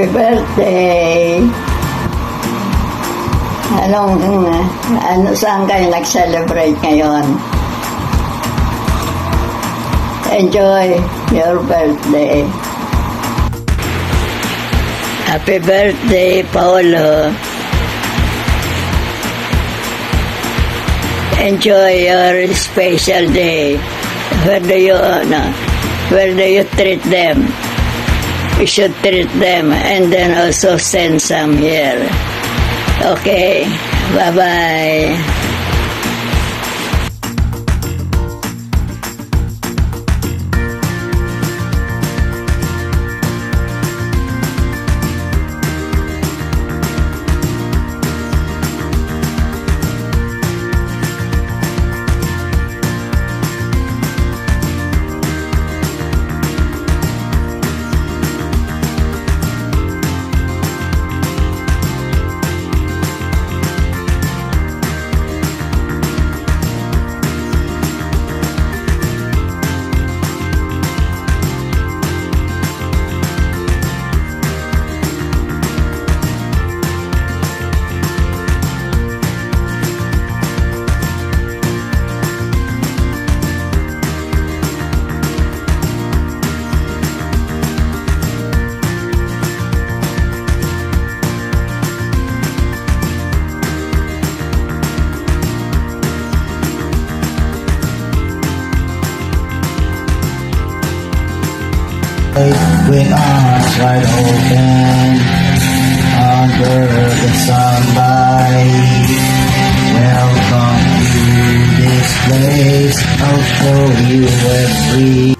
Happy birthday! Anong, ano, saan kayo nag-celebrate ngayon? Enjoy your birthday. Happy birthday, Paolo. Enjoy your special day. Where do you, ano, where do you treat them? You should treat them and then also send some here. Okay, bye-bye. with arms wide open under the sunlight. Welcome to this place. I'll show you every